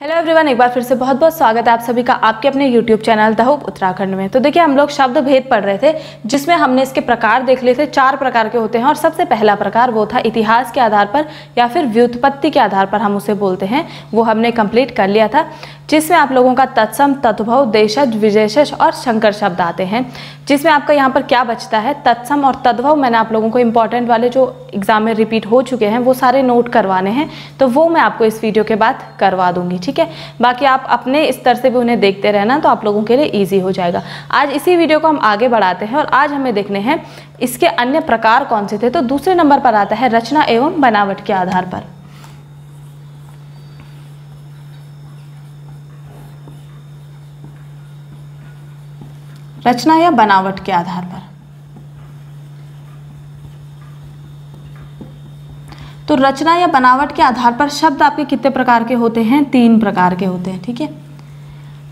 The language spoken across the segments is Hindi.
हेलो एवरीवन एक बार फिर से बहुत बहुत स्वागत है आप सभी का आपके अपने यूट्यूब चैनल दहूब उत्तराखंड में। तो देखिए, हम लोग शब्द भेद पढ़ रहे थे, जिसमें हमने इसके प्रकार देख लिए थे, चार प्रकार के होते हैं, और सबसे पहला प्रकार वो था इतिहास के आधार पर या फिर व्युत्पत्ति के आधार पर हम उसे बोलते हैं। वो हमने कंप्लीट कर लिया था, जिसमें आप लोगों का तत्सम, तत्भव, देशज विशेषज और शंकर शब्द आते हैं। जिसमें आपका यहाँ पर क्या बचता है? तत्सम और तद्भव, मैंने आप लोगों को इंपॉर्टेंट वाले जो एग्ज़ाम में रिपीट हो चुके हैं, वो सारे नोट करवाने हैं। तो वो मैं आपको इस वीडियो के बाद करवा दूँगी ठीक है? बाकी आप अपने स्तर से भी उन्हें देखते रहना तो आप लोगों के लिए ईजी हो जाएगा। आज इसी वीडियो को हम आगे बढ़ाते हैं और आज हमें देखने हैं, इसके अन्य प्रकार कौन से थे? तो दूसरे नंबर पर आता है रचना एवं बनावट के आधार पर। रचना या बनावट के आधार पर। तो रचना या बनावट के आधार पर शब्द आपके कितने प्रकार के होते हैं? तीन प्रकार के होते हैं, ठीक है?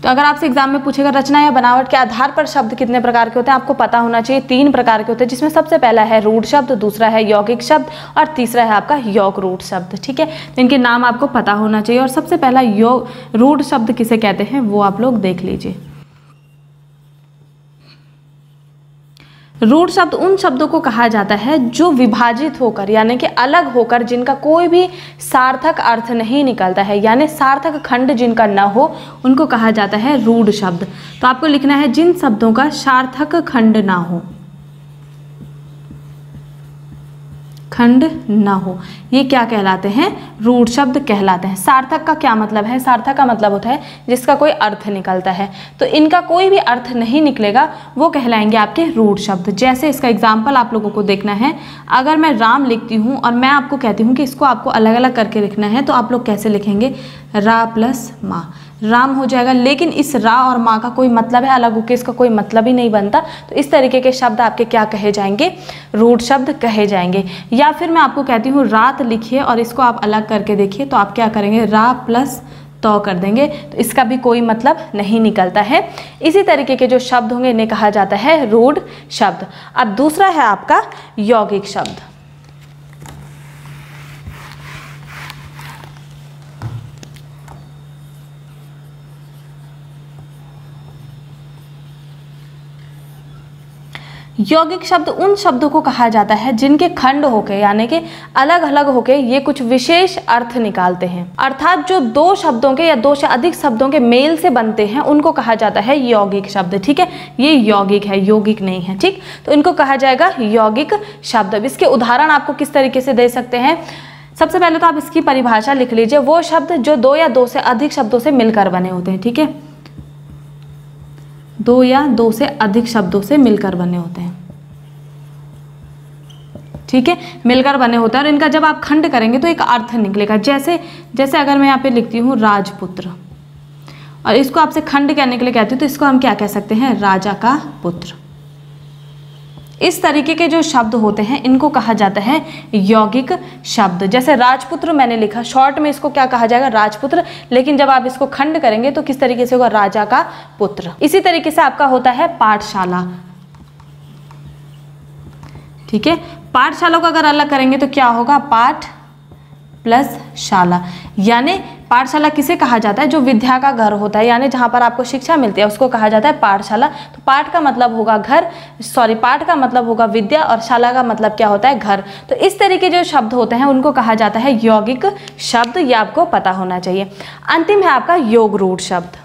तो अगर आपसे एग्ज़ाम में पूछेगा, रचना या बनावट के आधार पर शब्द कितने प्रकार के होते हैं, आपको पता होना चाहिए, तीन प्रकार के होते हैं, जिसमें सबसे पहला है रूढ़ शब्द, दूसरा है यौगिक शब्द और तीसरा है आपका योग रूढ़ शब्द, ठीक है? तो इनके नाम आपको पता होना चाहिए और सबसे पहला योग रूढ़ शब्द किसे कहते हैं, वो आप लोग देख लीजिए। रूढ़ शब्द उन शब्दों को कहा जाता है जो विभाजित होकर, यानी कि अलग होकर, जिनका कोई भी सार्थक अर्थ नहीं निकलता है, यानी सार्थक खंड जिनका न हो, उनको कहा जाता है रूढ़ शब्द। तो आपको लिखना है, जिन शब्दों का सार्थक खंड ना हो। खंड न हो। ये क्या कहलाते हैं? रूढ़ शब्द कहलाते हैं। सार्थक का क्या मतलब है? सार्थक का मतलब होता है जिसका कोई अर्थ निकलता है। तो इनका कोई भी अर्थ नहीं निकलेगा, वो कहलाएँगे आपके रूढ़ शब्द। जैसे इसका एग्ज़ाम्पल आप लोगों को देखना है। अगर मैं राम लिखती हूँ और मैं आपको कहती हूँ कि इसको आपको अलग अलग करके लिखना है तो आप लोग कैसे लिखेंगे? रा प्लस माँ। राम हो जाएगा, लेकिन इस रा और माँ का कोई मतलब है, अलग होके इसका कोई मतलब ही नहीं बनता। तो इस तरीके के शब्द आपके क्या कहे जाएँगे? रूढ़ शब्द कहे जाएँगे। या फिर मैं आपको कहती हूँ, रात लिखिए और इसको आप अलग करके देखिए तो आप क्या करेंगे? रा प्लस तो कर देंगे। तो इसका भी कोई मतलब नहीं निकलता है। इसी तरीके के जो शब्द होंगे, इन्हें कहा जाता है रूढ़ शब्द। अब दूसरा है आपका यौगिक शब्द। यौगिक शब्द उन शब्दों को कहा जाता है जिनके खंड होके, यानी कि अलग अलग होके ये कुछ विशेष अर्थ निकालते हैं। अर्थात जो दो शब्दों के या दो से अधिक शब्दों के मेल से बनते हैं, उनको कहा जाता है यौगिक शब्द, ठीक है? ये यौगिक है, यौगिक नहीं है, ठीक? तो इनको कहा जाएगा यौगिक शब्द। अब इसके उदाहरण आपको किस तरीके से दे सकते हैं? सबसे पहले तो आप इसकी परिभाषा लिख लीजिए। वो शब्द जो दो या दो से अधिक शब्दों से मिलकर बने होते हैं, ठीक है? दो या दो से अधिक शब्दों से मिलकर बने होते हैं। ठीक है? मिलकर बने होते हैं और इनका जब आप खंड करेंगे तो एक अर्थ निकलेगा। जैसे जैसे अगर मैं यहाँ पे लिखती हूँ राजपुत्र, और इसको आपसे खंड कहने के लिए कहती हूँ तो इसको हम क्या कह सकते हैं? राजा का पुत्र। इस तरीके के जो शब्द होते हैं, इनको कहा जाता है यौगिक शब्द। जैसे राजपुत्र मैंने लिखा, शॉर्ट में इसको क्या कहा जाएगा? राजपुत्र। लेकिन जब आप इसको खंड करेंगे तो किस तरीके से होगा? राजा का पुत्र। इसी तरीके से आपका होता है पाठशाला। ठीक है? पाठशाला को अगर अलग करेंगे तो क्या होगा? पाठ प्लस शाला। यानी पाठशाला किसे कहा जाता है? जो विद्या का घर होता है, यानी जहाँ पर आपको शिक्षा मिलती है, उसको कहा जाता है पाठशाला। तो पाठ का मतलब होगा घर सॉरी पाठ का मतलब होगा विद्या, और शाला का मतलब क्या होता है? घर। तो इस तरीके जो शब्द होते हैं, उनको कहा जाता है यौगिक शब्द, ये आपको पता होना चाहिए। अंतिम है आपका योग रूढ़ शब्द।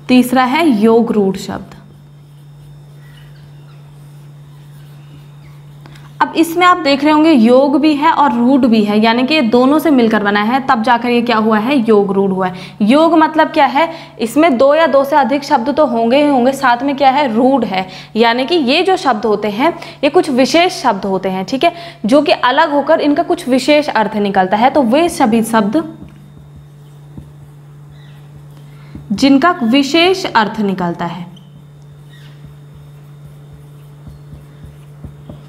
तीसरा है योग रूढ़ शब्द अब इसमें आप देख रहे होंगे योग भी है और रूढ़ भी है, यानी कि दोनों से मिलकर बना है, तब जाकर ये क्या हुआ है, योग रूढ़ हुआ है। योग मतलब क्या है? इसमें दो या दो से अधिक शब्द तो होंगे ही होंगे, साथ में क्या है? रूढ़ है। यानी कि ये जो शब्द होते हैं, ये कुछ विशेष शब्द होते हैं, ठीक है? जो कि अलग होकर इनका कुछ विशेष अर्थ निकलता है तो वे सभी शब्द जिनका विशेष अर्थ निकलता है।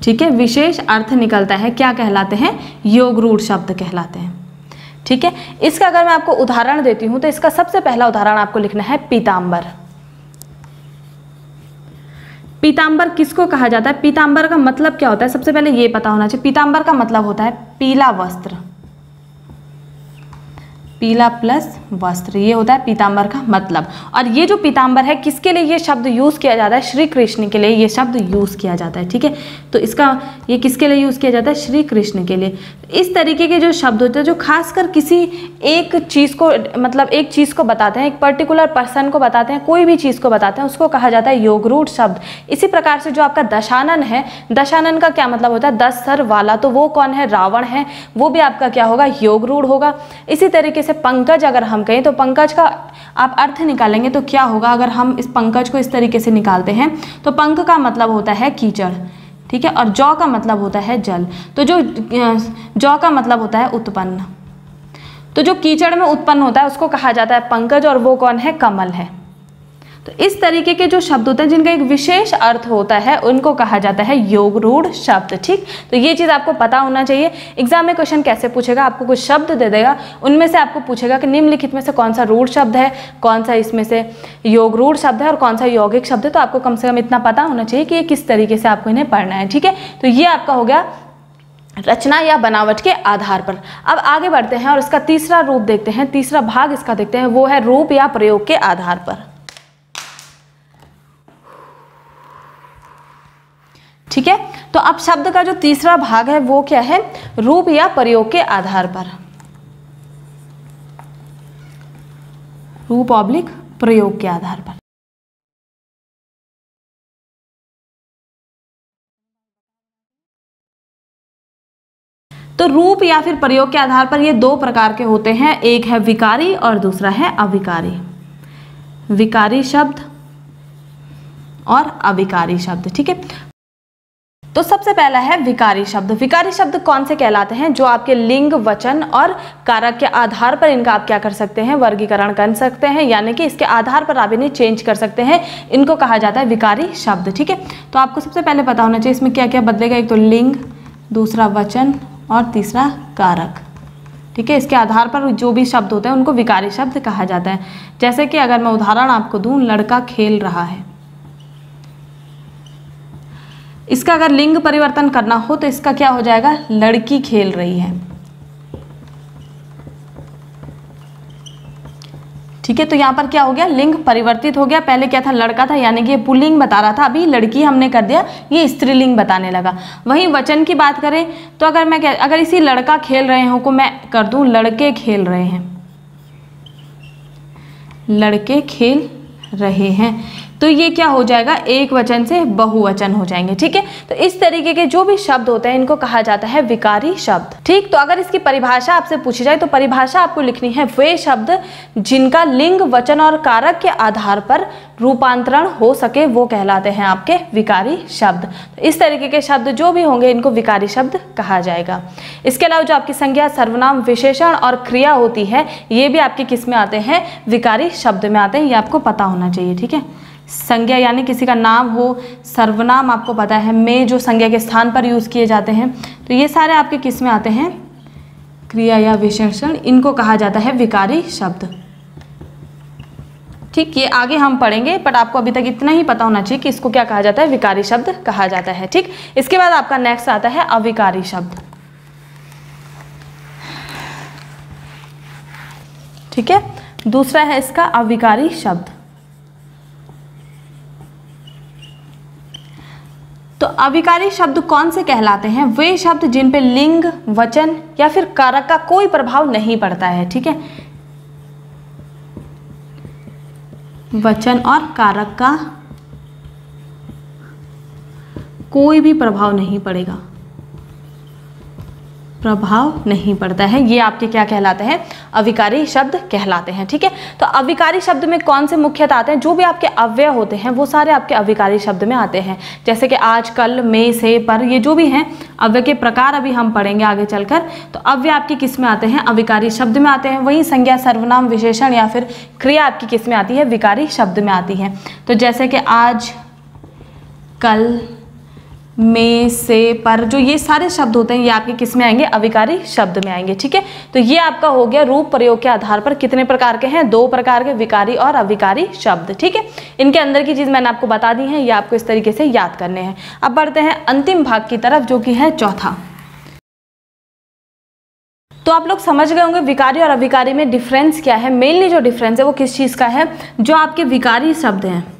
ठीक है? विशेष अर्थ निकलता है। क्या कहलाते हैं? योग रूढ़ शब्द कहलाते हैं। ठीक है? इसका अगर मैं आपको उदाहरण देती हूँ तो इसका सबसे पहला उदाहरण आपको लिखना है पीताम्बर पीताम्बर किसको कहा जाता है? पीताम्बर का मतलब क्या होता है? सबसे पहले ये पता होना चाहिए। पीताम्बर का मतलब होता है पीला वस्त्र। पीला प्लस वस्त्र, ये होता है पीताम्बर का मतलब। और ये जो पीताम्बर है, किसके लिए ये शब्द यूज़ किया जाता है? श्री कृष्ण के लिए ये शब्द यूज़ किया जाता है, ठीक है? तो इसका, ये किसके लिए यूज़ किया जाता है? श्री कृष्ण के लिए। इस तरीके के जो शब्द होते हैं, जो खासकर किसी एक चीज़ को मतलब एक चीज़ को बताते हैं, एक पर्टिकुलर पर्सन को बताते हैं, कोई भी चीज़ को बताते हैं, उसको कहा जाता है योगरूढ़ शब्द। इसी प्रकार से जो आपका दशानन है, दशानन का क्या मतलब होता है? दस सर वाला तो वो कौन है? रावण है, वो भी आपका क्या होगा? योगरूढ़ होगा। इसी तरीके से पंकज अगर हम कहें तो पंकज का आप अर्थ निकालेंगे तो क्या होगा अगर हम इस पंकज को इस तरीके से निकालते हैं? तो पंक का मतलब होता है कीचड़, ठीक है? और जौ का मतलब होता है जल। तो जो जौ का मतलब होता है उत्पन्न। तो जो कीचड़ में उत्पन्न होता है, उसको कहा जाता है पंकज, और वो कौन है? कमल है। तो इस तरीके के जो शब्द होते हैं, जिनका एक विशेष अर्थ होता है, उनको कहा जाता है योग रूढ़ शब्द, ठीक? तो ये चीज़ आपको पता होना चाहिए। एग्ज़ाम में क्वेश्चन कैसे पूछेगा, आपको कुछ शब्द दे देगा, उनमें से आपको पूछेगा कि निम्नलिखित में से कौन सा रूढ़ शब्द है, कौन सा इसमें से योग रूढ़ शब्द है और कौन सा यौगिक शब्द है। तो आपको कम से कम इतना पता होना चाहिए कि ये किस तरीके से आपको इन्हें पढ़ना है, ठीक है? तो ये आपका हो गया रचना या बनावट के आधार पर। अब आगे बढ़ते हैं और इसका तीसरा रूप देखते हैं, तीसरा भाग इसका देखते हैं, वो है रूप या प्रयोग के आधार पर। ठीक है? तो अब शब्द का जो तीसरा भाग है, वो क्या है? रूप या प्रयोग के आधार पर। रूप ऑब्लिक प्रयोग के आधार पर। तो रूप या फिर प्रयोग के आधार पर ये दो प्रकार के होते हैं, एक है विकारी और दूसरा है अविकारी। विकारी शब्द और अविकारी शब्द, ठीक है? तो सबसे पहला है विकारी शब्द। विकारी शब्द कौन से कहलाते हैं? जो आपके लिंग, वचन और कारक के आधार पर इनका आप क्या कर सकते हैं? वर्गीकरण कर सकते हैं, यानी कि इसके आधार पर आप इन्हें चेंज कर सकते हैं। इनको कहा जाता है विकारी शब्द, ठीक है? तो आपको सबसे पहले पता होना चाहिए, इसमें क्या क्या बदलेगा? एक तो लिंग, दूसरा वचन और तीसरा कारक, ठीक है? इसके आधार पर जो भी शब्द होते हैं, उनको विकारी शब्द कहा जाता है। जैसे कि अगर मैं उदाहरण आपको दूँ, लड़का खेल रहा है। इसका अगर लिंग परिवर्तन करना हो तो इसका क्या हो जाएगा? लड़की खेल रही है। ठीक है तो यहाँ पर क्या हो गया? लिंग परिवर्तित हो गया। पहले क्या था? लड़का था, यानी कि पुलिंग बता रहा था। अभी लड़की हमने कर दिया, ये स्त्रीलिंग बताने लगा। वहीं वचन की बात करें तो अगर मैं क्या, अगर इसी लड़का खेल रहे हो को मैं कर दूँ, लड़के खेल रहे हैं। लड़के खेल रहे हैं। तो ये क्या हो जाएगा? एक वचन से बहुवचन हो जाएँगे, ठीक है? तो इस तरीके के जो भी शब्द होते हैं, इनको कहा जाता है विकारी शब्द, ठीक? तो अगर इसकी परिभाषा आपसे पूछी जाए तो परिभाषा आपको लिखनी है वे शब्द जिनका लिंग, वचन और कारक के आधार पर रूपांतरण हो सके, वो कहलाते हैं आपके विकारी शब्द। तो इस तरीके के शब्द जो भी होंगे, इनको विकारी शब्द कहा जाएगा। इसके अलावा जो आपकी संज्ञा, सर्वनाम, विशेषण और क्रिया होती है, ये भी आपके किसमें आते हैं? विकारी शब्द में आते हैं, ये आपको पता होना चाहिए, ठीक है? संज्ञा यानी किसी का नाम हो, सर्वनाम आपको पता है, में जो संज्ञा के स्थान पर यूज़ किए जाते हैं। तो ये सारे आपके किसमें आते हैं? क्रिया या विशेषण, इनको कहा जाता है विकारी शब्द। ठीक, ये आगे हम पढ़ेंगे बट आपको अभी तक इतना ही पता होना चाहिए कि इसको क्या कहा जाता है, विकारी शब्द कहा जाता है। ठीक, इसके बाद आपका नेक्स्ट आता है अविकारी शब्द। ठीक है, दूसरा है इसका अविकारी शब्द। तो अविकारी शब्द कौन से कहलाते हैं? वे शब्द जिन पे लिंग, वचन या फिर कारक का कोई प्रभाव नहीं पड़ता है, ठीक है? वचन और कारक का कोई भी प्रभाव नहीं पड़ेगा। प्रभाव नहीं पड़ता है। ये आपके क्या कहलाते हैं? अविकारी शब्द कहलाते हैं, ठीक है? तो अविकारी शब्द में कौन से मुख्यतः आते हैं? जो भी आपके अव्यय होते हैं, वो सारे आपके अविकारी शब्द में आते हैं। जैसे कि आज कल में, से, पर, ये जो भी हैं, अव्यय के प्रकार अभी हम पढ़ेंगे आगे चलकर। तो अव्यय आपके किसमें आते हैं? अविकारी शब्द में आते हैं। वही संज्ञा, सर्वनाम, विशेषण या फिर क्रिया आपकी किसमें आती है? विकारी शब्द में आती है। तो जैसे कि आज कल में से, पर जो ये सारे शब्द होते हैं, ये आपके किसमें आएँगे? अविकारी शब्द में आएँगे, ठीक है? तो ये आपका हो गया रूप प्रयोग के आधार पर कितने प्रकार के हैं? दो प्रकार के, विकारी और अविकारी शब्द, ठीक है? इनके अंदर की चीज़ मैंने आपको बता दी है, ये आपको इस तरीके से याद करने हैं। अब बढ़ते हैं अंतिम भाग की तरफ़, जो कि है चौथा। तो आप लोग समझ गए होंगे, विकारी और अविकारी में डिफरेंस क्या है? मेनली जो डिफरेंस है वो किस चीज़ का है? जो आपके विकारी शब्द हैं।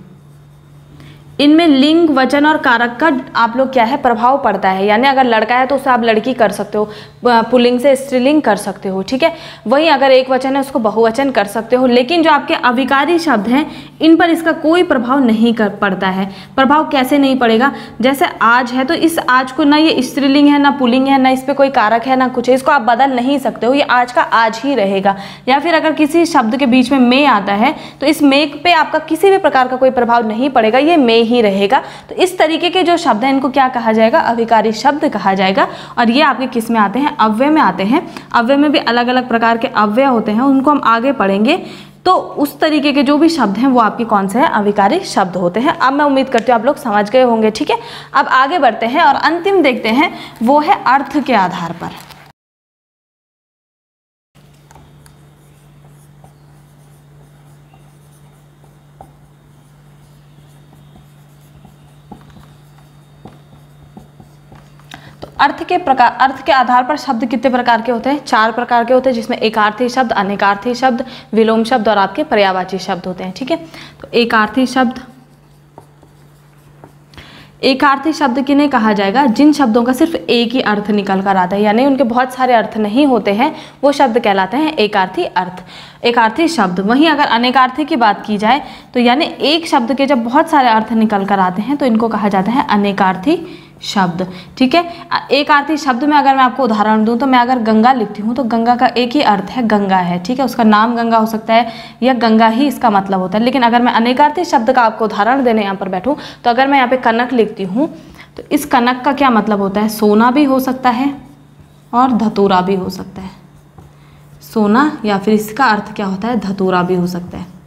इनमें लिंग, वचन और कारक का आप लोग क्या है, प्रभाव पड़ता है। यानी अगर लड़का है तो उसे आप लड़की कर सकते हो पुलिंग से स्त्रीलिंग कर सकते हो, ठीक है? वहीं अगर एक वचन है, उसको बहुवचन कर सकते हो। लेकिन जो आपके अविकारी शब्द हैं, इन पर इसका कोई प्रभाव नहीं कर, पड़ता है। प्रभाव कैसे नहीं पड़ेगा? जैसे आज है तो इस आज को ना ये स्त्रीलिंग है, ना पुलिंग है, ना इस पर कोई कारक है, ना कुछ है, इसको आप बदल नहीं सकते हो। ये आज का आज ही रहेगा। या फिर अगर किसी शब्द के बीच में मे आता है तो इस मेक पे आपका किसी भी प्रकार का कोई प्रभाव नहीं पड़ेगा। ये मे ही रहेगा। तो इस तरीके के जो शब्द हैं, इनको क्या कहा जाएगा? अविकारी शब्द कहा जाएगा। और ये आपके किसमें आते हैं? अव्यय में आते हैं। अव्यय में भी अलग अलग प्रकार के अव्यय होते हैं। उनको हम आगे पढ़ेंगे। तो उस तरीके के जो भी शब्द हैं, वो आपके कौन से हैं? अविकारी शब्द होते हैं। अब मैं उम्मीद करती हूँ आप लोग समझ गए होंगे, ठीक है? अब आगे बढ़ते हैं और अंतिम देखते हैं, वो है अर्थ के आधार पर। अर्थ के प्रकार अर्थ के आधार पर शब्द कितने प्रकार के होते हैं? चार प्रकार के होते हैं, जिसमें एकार्थी शब्द, अनेकार्थी शब्द, विलोम शब्द और आपके पर्यावाची शब्द होते हैं, ठीक है? तो एकार्थी शब्द एकार्थी शब्द किन्हें कहा जाएगा? जिन शब्दों का सिर्फ़ एक ही अर्थ निकल कर आता है, यानी उनके बहुत सारे अर्थ नहीं होते हैं, वो शब्द कहलाते हैं एकार्थी अर्थ। एकार्थी शब्द, वहीं अगर अनेकार्थी की बात की जाए तो यानी एक शब्द के जब बहुत सारे अर्थ निकल कर आते हैं तो इनको कहा जाता है अनेकार्थी शब्द, ठीक है? एक आरती शब्द में अगर मैं आपको उदाहरण दूँ तो मैं अगर गंगा लिखती हूँ तो गंगा का एक ही अर्थ है गंगा है, ठीक है? उसका नाम गंगा हो सकता है या गंगा ही इसका मतलब होता है। लेकिन अगर मैं अनेकार्थी शब्द का आपको उदाहरण देने यहाँ पर बैठूँ तो अगर मैं यहाँ पे कनक लिखती हूँ तो इस कनक का क्या मतलब होता है? सोना भी हो सकता है और धतूरा भी हो सकता है। सोना या फिर इसका अर्थ क्या होता है? धतूरा भी हो सकता है।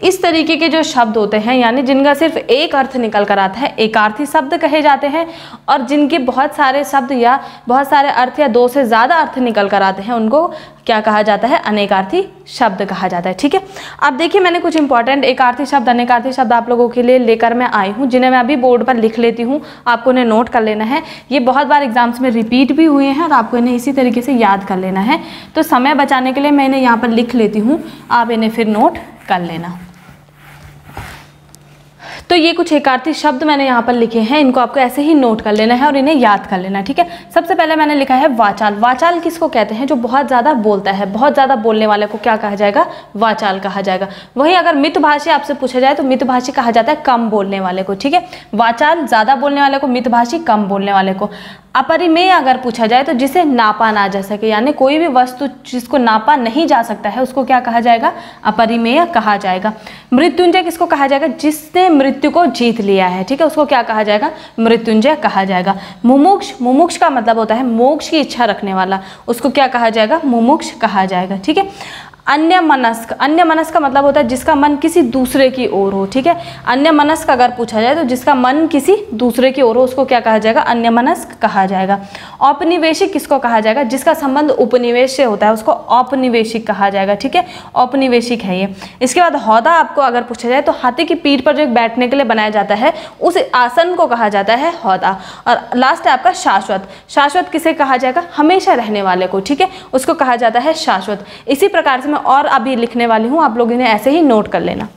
इस तरीके के जो शब्द होते हैं, यानी जिनका सिर्फ़ एक अर्थ निकल कर आता है, एकार्थी शब्द कहे जाते हैं, और जिनके बहुत सारे शब्द या बहुत सारे अर्थ या दो से ज़्यादा अर्थ निकल कर आते हैं, उनको क्या कहा जाता है? अनेकार्थी शब्द कहा जाता है, ठीक है? अब देखिए, मैंने कुछ इंपॉर्टेंट एकार्थी शब्द, अनेकार्थी शब्द आप लोगों के लिए लेकर मैं आई हूँ, जिन्हें मैं अभी बोर्ड पर लिख लेती हूँ, आपको उन्हें नोट कर लेना है। ये बहुत बार एग्ज़ाम्स में रिपीट भी हुए हैं, और आपको इन्हें इसी तरीके से याद कर लेना है। तो समय बचाने के लिए मैं इन्हें यहाँ पर लिख लेती हूँ, आप इन्हें फिर नोट कर लेना। तो ये कुछ एकार्थी शब्द मैंने यहाँ पर लिखे हैं, इनको आपको ऐसे ही नोट कर लेना है और इन्हें याद कर लेना है ठीक है? सबसे पहले मैंने लिखा है वाचाल। वाचाल किसको कहते हैं? जो बहुत ज़्यादा बोलता है, बहुत ज़्यादा बोलने वाले को क्या कहा जाएगा? वाचाल कहा जाएगा। वहीं अगर मितभाषी आपसे पूछा जाए तो मितभाषी कहा जाता है कम बोलने वाले को, ठीक है? वाचाल ज़्यादा बोलने वाले को मितभाषी कम बोलने वाले को। अपरिमेय अगर पूछा जाए तो जिसे नापा ना जा सके, यानी कोई भी वस्तु जिसको नापा नहीं जा सकता है, उसको क्या कहा जाएगा? अपरिमेय कहा जाएगा। मृत्युंजय किसको कहा जाएगा? जिसने मृत्यु को जीत लिया है, ठीक है? उसको क्या कहा जाएगा? मृत्युंजय कहा जाएगा। मुमुक्ष मुमुक्ष का मतलब होता है मोक्ष की इच्छा रखने वाला। उसको क्या कहा जाएगा? मुमुक्ष कहा जाएगा, ठीक है? अन्य मनस्क अन्य मनस्क का मतलब होता है जिसका मन किसी दूसरे की ओर हो, ठीक है? अन्य मनस्क अगर पूछा जाए तो जिसका मन किसी दूसरे की ओर हो, उसको क्या कहा जाएगा? अन्य मनस्क कहा जाएगा। औपनिवेशिक किसको कहा जाएगा? जिसका संबंध उपनिवेश से होता है, उसको औपनिवेशिक कहा जाएगा, ठीक है? औपनिवेशिक है ये। इसके बाद हौदा आपको अगर पूछा जाए तो हाथी की पीठ पर जो बैठने के लिए बनाया जाता है, उस आसन को कहा जाता है हौदा। और लास्ट है आपका शाश्वत। शाश्वत किसे कहा जाएगा? हमेशा रहने वाले को, ठीक है? उसको कहा जाता है शाश्वत। इसी प्रकार से मैं और अभी लिखने वाली हूँ, आप लोग इन्हें ऐसे ही नोट कर लेना।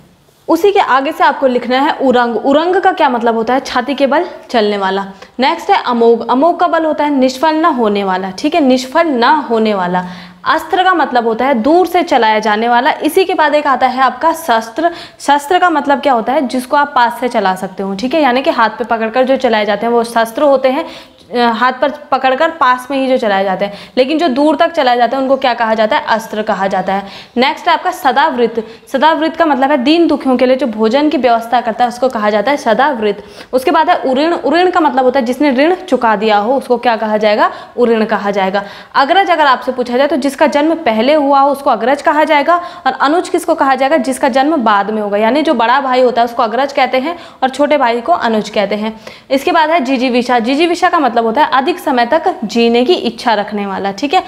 उसी के आगे से आपको लिखना है उरंग। उरंग का क्या मतलब होता है? छाती के बल चलने वाला। नेक्स्ट है अमोघ। अमोघ का बल होता है निष्फल ना होने वाला, ठीक है? निष्फल ना होने वाला। अस्त्र का मतलब होता है दूर से चलाया जाने वाला। इसी के बाद एक आता है आपका शस्त्र। शस्त्र का मतलब क्या होता है? जिसको आप पास से चला सकते हो, ठीक है? यानी कि हाथ पे पकड़कर जो चलाए जाते हैं, वो शस्त्र होते हैं हाथ पर पकड़कर पास में ही जो चलाए जाते हैं। लेकिन जो दूर तक चलाए जाते हैं, उनको क्या कहा जाता है? अस्त्र कहा जाता है। नेक्स्ट है आपका सदावृत। सदावृत का मतलब है दीन दुखियों के लिए जो भोजन की व्यवस्था करता है, उसको कहा जाता है सदावृत। उसके बाद है उऋण। उऋण का मतलब होता है जिसने ऋण चुका दिया हो, उसको क्या कहा जाएगा? उऋण कहा जाएगा। अग्रज अगर आपसे पूछा जाए तो जिसका जन्म पहले हुआ हो, उसको अग्रज कहा जाएगा। और अनुज किसको कहा जाएगा? जिसका जन्म बाद में होगा। यानी जो बड़ा भाई होता है, उसको अग्रज कहते हैं और छोटे भाई को अनुज कहते हैं। इसके बाद है जीजीविशा जीजीविशा का मतलब होता है अधिक समय तक जीने की इच्छा रखने वाला, ठीक है?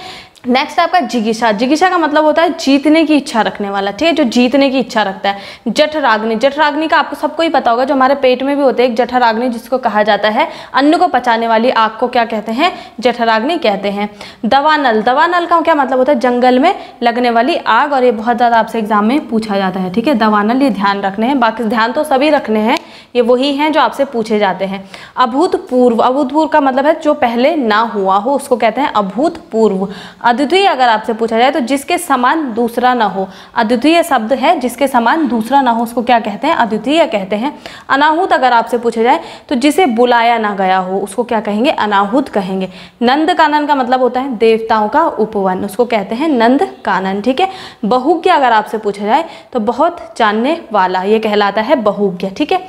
नेक्स्ट आपका जिगिशा। जिगिशा का मतलब होता है जीतने की इच्छा रखने वाला, ठीक है? जो जीतने की इच्छा रखता है। जठराग्नि। जठराग्नि का आपको सबको ही पता होगा, जो हमारे पेट में भी होते हैं, एक जठराग्नि जिसको कहा जाता है। अन्न को पचाने वाली आग को क्या कहते हैं? जठराग्नि कहते हैं। दवानल। दवानल का क्या मतलब होता है? जंगल में लगने वाली आग, और ये बहुत ज़्यादा आपसे एग्ज़ाम में पूछा जाता है, ठीक है? दवानल, ये ध्यान रखने हैं। बाकी ध्यान तो सभी रखने हैं ये वही हैं जो आपसे पूछे जाते हैं। अभूतपूर्व अभूतपूर्व का मतलब है जो पहले ना हुआ हो, उसको कहते हैं अभूतपूर्व। अद्वितीय अगर आपसे पूछा जाए तो जिसके समान दूसरा ना हो, अद्वितीय शब्द है जिसके समान दूसरा ना हो, उसको क्या कहते हैं? अद्वितीय कहते हैं। अनाहुत अगर आपसे पूछा जाए तो जिसे बुलाया ना गया हो, उसको क्या कहेंगे? अनाहूत कहेंगे। नंद कानन का मतलब होता है देवताओं का उपवन, उसको कहते हैं नंद कानन, ठीक है? बहुज्ञ अगर आपसे पूछा जाए तो बहुत जानने वाला, ये कहलाता है बहुज्ञ, ठीक है?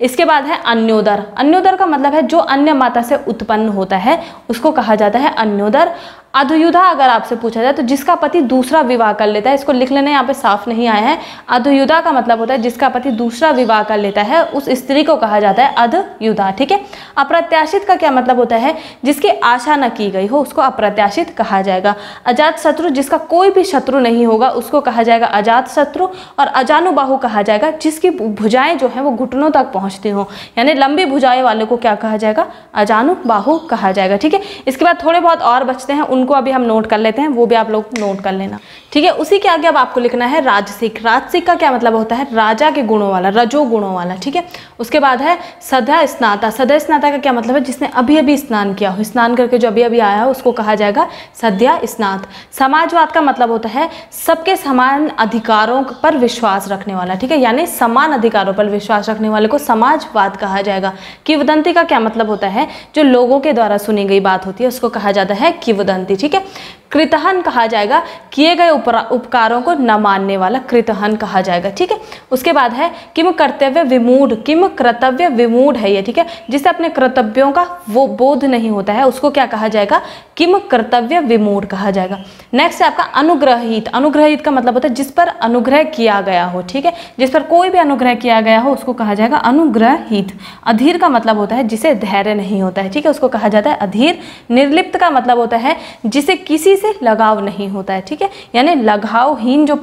इसके बाद है अन्योदर। अन्योदर का मतलब है जो अन्य माता से उत्पन्न होता है, उसको कहा जाता है अन्योदर। अधयुधा अगर आपसे पूछा जाए तो जिसका पति दूसरा विवाह कर लेता है, इसको लिख लेने यहाँ पे साफ़ नहीं आया है। अधयुधा का मतलब होता है जिसका पति दूसरा विवाह कर लेता है, उस स्त्री को कहा जाता है अधयुधा ठीक है? अप्रत्याशित का क्या मतलब होता है? जिसकी आशा न की गई हो, उसको अप्रत्याशित कहा जाएगा। अजात शत्रु जिसका कोई भी शत्रु नहीं होगा, उसको कहा जाएगा अजात शत्रु और अजानुबाहु कहा जाएगा, जिसकी भुजाएँ जो है वो घुटनों तक पहुँचती हो। यानी लंबी भुजाएँ वाले को क्या कहा जाएगा? अजानुबाहु कहा जाएगा, ठीक है? इसके बाद थोड़े बहुत और बचते हैं उन उनको अभी हम नोट कर लेते हैं, वो भी आप लोग नोट कर लेना। ठीक है, उसी के आगे अब आपको लिखना है राजसिक। राजसिक का क्या मतलब होता है? राजा के गुणों वाला, रजो गुणों वाला, ठीक है? उसके बाद है सदा स्नाता। सदा स्नाता का क्या मतलब है? जिसने अभी अभी स्नान किया हो। स्नान करके जो अभी अभी आया है, उसको कहा जाएगा सद्या स्नात। समाजवाद का मतलब होता है सबके समान अधिकारों पर विश्वास रखने वाला, ठीक है? यानी समान अधिकारों पर विश्वास रखने वाले को समाजवाद कहा जाएगा। किवदंती का क्या मतलब होता है? जो लोगों के द्वारा सुनी गई बात होती है, उसको कहा जाता है किवदंती। ठीक है? कृतहन कहा जाएगा, किए गए उपकारों को न मानने वाला कृतहन कहा जाएगा, ठीक है? उसके बाद है, किम कर्तव्य विमूढ़, किम कर्तव्य विमूढ़ है ये, ठीक है? जिसे अपने कर्तव्यों का वो बोध नहीं होता है, उसको क्या कहा जाएगा? किम कर्तव्य विमूढ़ कहा जाएगा। नेक्स्ट है आपका अनुग्रहित। अनुग्रहित का मतलब होता है जिस पर अनुग्रह किया गया हो, ठीक है? जिस पर कोई भी अनुग्रह किया गया हो, उसको कहा जाएगा अनुग्रहित। अधीर का मतलब होता है जिसे धैर्य नहीं होता है, ठीक है? उसको कहा जाता है अधीर। निर्लिप्त का मतलब होता है जिसे किसी से लगाव नहीं होता है, ठीक है? यानी लगावहीन जो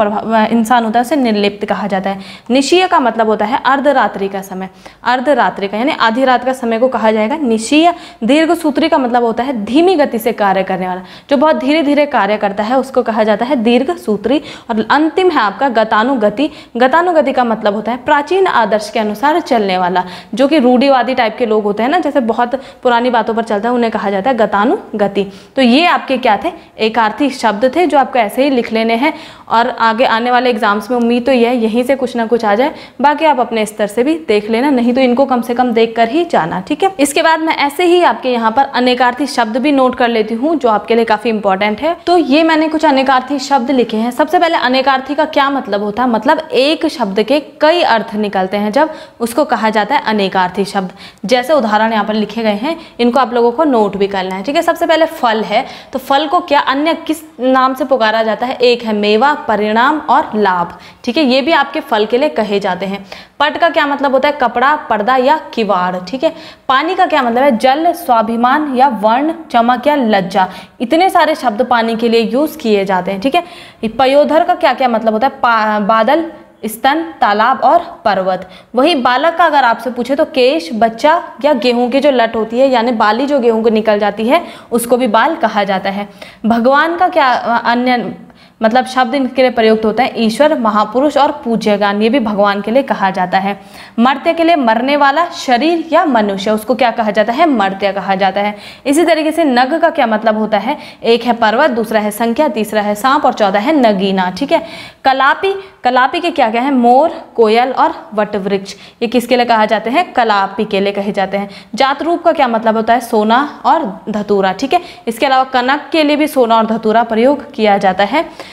इंसान होता है, उसे निर्लिप्त कहा जाता है। निशीय का मतलब होता है अर्धरात्रि का समय। अर्धरात्रि का, यानी आधी रात का समय को कहा जाएगा निशीय। दीर्घ सूत्री का मतलब होता है धीमी गति से कार्य करने वाला। जो बहुत धीरे धीरे कार्य करता है, उसको कहा जाता है दीर्घ सूत्री। और अंतिम है आपका गतानुगति। गतानुगति का मतलब होता है प्राचीन आदर्श के अनुसार चलने वाला। जो कि रूढ़ीवादी टाइप के लोग होते हैं ना, जैसे बहुत पुरानी बातों पर चलता है, उन्हें कहा जाता है गतानुगति। तो ये आपके क्या थे? एक एकार्थी शब्द थे जो आपको ऐसे ही लिख लेने हैं। और आगे आने वाले एग्ज़ाम्स में उम्मीद तो ये है, यहीं से कुछ ना कुछ आ जाए। बाकी आप अपने स्तर से भी देख लेना, नहीं तो इनको कम से कम देख कर ही जाना, ठीक है? इसके बाद मैं ऐसे ही आपके यहाँ पर अनेकार्थी शब्द भी नोट कर लेती हूँ, जो आपके लिए काफ़ी इंपॉर्टेंट है। तो ये मैंने कुछ अनेकार्थी शब्द लिखे हैं। सबसे पहले अनेकार्थी का क्या मतलब होता? है मतलब एक शब्द के कई अर्थ निकलते हैं, जब उसको कहा जाता है अनेकार्थी शब्द। जैसे उदाहरण यहाँ पर लिखे गए हैं, इनको आप लोगों को नोट भी करना है, ठीक है? सबसे पहले फल है तो फल को क्या अन्य किस नाम से पुकारा जाता है? एक है मेवा, परिणाम और लाभ। ठीक है, ये भी आपके फल के लिए कहे जाते हैं। पट का क्या मतलब होता है? कपड़ा, पर्दा या किवाड़। ठीक है, पानी का क्या मतलब है? जल, स्वाभिमान या वर्ण, चमक या लज्जा। इतने सारे शब्द पानी के लिए यूज़ किए जाते हैं। ठीक है, पयोधर का क्या क्या मतलब होता है? बादल स्तन, तालाब और पर्वत। वही बालक का अगर आपसे पूछे तो केश, बच्चा या गेहूँ की जो लट होती है, यानी बाली जो गेहूँ को निकल जाती है, उसको भी बाल कहा जाता है। भगवान का क्या अन्य मतलब शब्द इनके लिए प्रयुक्त होते हैं, ईश्वर, महापुरुष और पूज्यगान। ये भी भगवान के लिए कहा जाता है। मर्त्य के लिए मरने वाला शरीर या मनुष्य, उसको क्या कहा जाता है? मर्त्य कहा जाता है। इसी तरीके से नग का क्या मतलब होता है? एक है पर्वत, दूसरा है संख्या, तीसरा है सांप और चौदह है नगीना, ठीक है? कलापी कलापी के क्या क्या है? मोर, कोयल और वटवृक्ष। ये किसके लिए कहा जाते हैं? कलापी के लिए कहे जाते हैं। जात रूप का क्या मतलब होता है? सोना और धतूरा, ठीक है? इसके अलावा कनक के लिए भी सोना और धतूरा प्रयोग किया जाता है।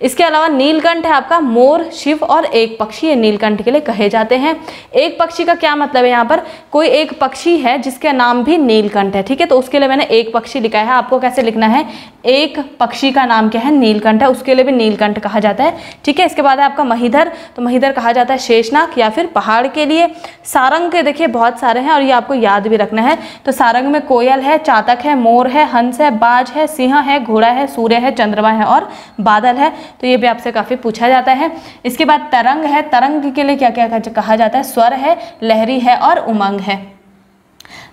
इसके अलावा नीलकंठ है आपका, मोर, शिव और एक पक्षी ये नीलकंठ के लिए कहे जाते हैं। एक पक्षी का क्या मतलब है यहाँ पर? कोई एक पक्षी है जिसका नाम भी नीलकंठ है, ठीक है? तो उसके लिए मैंने एक पक्षी लिखा है। आपको कैसे लिखना है? एक पक्षी का नाम क्या है? नीलकंठ है। उसके लिए भी नीलकंठ कहा जाता है, ठीक है? इसके बाद है आपका महीधर। तो महीधर कहा जाता है शेषनाग या फिर पहाड़ के लिए। सारंग के देखिए बहुत सारे हैं और ये आपको याद भी रखना है। तो सारंग में कोयल है, चातक है, मोर है, हंस है, बाज है, सिंह है, घोड़ा है, सूर्य है, चंद्रमा है और बादल है। तो ये भी आपसे काफ़ी पूछा जाता है। इसके बाद तरंग है। तरंग के लिए क्या क्या कहा जाता है? स्वर है, लहरी है और उमंग है।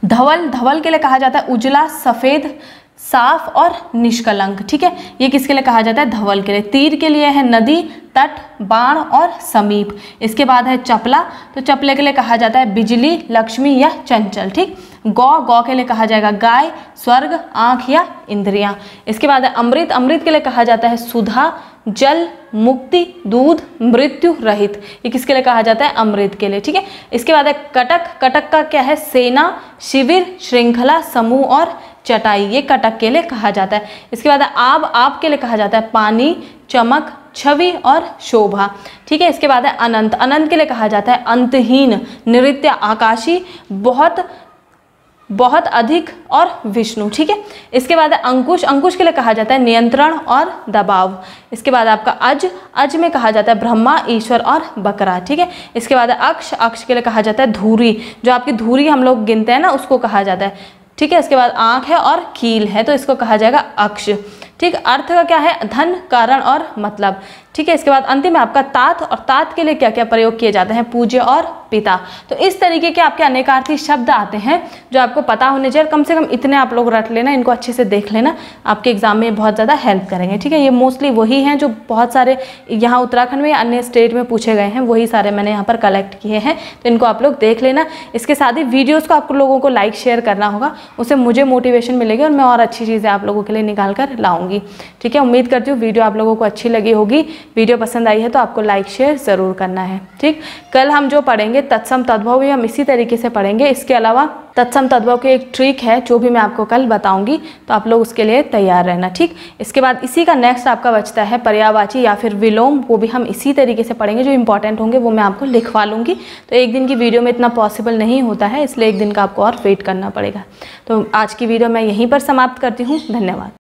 धवल धवल के लिए कहा जाता है उजला, सफ़ेद, साफ़ और निष्कलंक, ठीक है? ये किसके लिए कहा जाता है? धवल के लिए। तीर के लिए है नदी, तट, बाण और समीप। इसके बाद है चपला। तो चपले के लिए कहा जाता है बिजली, लक्ष्मी या चंचल, ठीक? गौ गौ के लिए कहा जाएगा गाय, स्वर्ग, आँख या इंद्रियाँ। इसके बाद है अमृत। अमृत के लिए कहा जाता है सुधा जल, मुक्ति, दूध, मृत्यु रहित। ये किसके लिए कहा जाता है? अमृत के लिए, ठीक है? इसके बाद है कटक। कटक का क्या है? सेना, शिविर, श्रृंखला, समूह और चटाई। ये कटक के लिए कहा जाता है। इसके बाद आब। आब के लिए कहा जाता है पानी, चमक, छवि और शोभा, ठीक है? इसके बाद है अनंत। अनंत के लिए कहा जाता है अंतहीन, नृत्य, आकाशी, बहुत बहुत अधिक और विष्णु, ठीक है? इसके बाद अंकुश। अंकुश के लिए कहा जाता है नियंत्रण और दबाव। इसके बाद आपका अज। अज में कहा जाता है ब्रह्मा, ईश्वर और बकरा, ठीक है? इसके बाद अक्ष। अक्ष के लिए कहा जाता है धूरी। जो आपकी धूरी हम लोग गिनते हैं ना, उसको कहा जाता है, ठीक है? इसके बाद आँख है और कील है तो इसको कहा जाएगा अक्ष। ठीक, अर्थ का क्या है? धन, कारण और मतलब। ठीक है, इसके बाद अंतिम में आपका तात, और तात के लिए क्या क्या प्रयोग किए जाते हैं? पूज्य और पिता। तो इस तरीके के आपके अनेकार्थी शब्द आते हैं, जो आपको पता होने चाहिए कम से कम इतने आप लोग रट लेना, इनको अच्छे से देख लेना। आपके एग्ज़ाम में बहुत ज़्यादा हेल्प करेंगे। ठीक है, ये मोस्टली वही हैं जो बहुत सारे यहाँ उत्तराखंड में या अन्य स्टेट में पूछे गए हैं। वही सारे मैंने यहाँ पर कलेक्ट किए हैं तो इनको आप लोग देख लेना। इसके साथ ही वीडियोज़ को आप लोगों को लाइक शेयर करना होगा। उससे मुझे मोटिवेशन मिलेगी, और मैं और अच्छी चीज़ें आप लोगों के लिए निकाल कर लाऊँगी। ठीक है, उम्मीद करती हूँ वीडियो आप लोगों को अच्छी लगी होगी। वीडियो पसंद आई है तो आपको लाइक, शेयर ज़रूर करना है। ठीक, कल हम जो पढ़ेंगे तत्सम तद्भव भी हम इसी तरीके से पढ़ेंगे। इसके अलावा तत्सम तद्भव की एक ट्रिक है, जो भी मैं आपको कल बताऊँगी तो आप लोग उसके लिए तैयार रहना। ठीक, इसके बाद इसी का नेक्स्ट आपका बचता है पर्यावाची या फिर विलोम, वो भी हम इसी तरीके से पढ़ेंगे। जो इंपॉर्टेंट होंगे, वो मैं आपको लिखवा लूँगी। तो एक दिन की वीडियो में इतना पॉसिबल नहीं होता है, इसलिए एक दिन का आपको और वेट करना पड़ेगा। तो आज की वीडियो मैं यहीं पर समाप्त करती हूँ। धन्यवाद।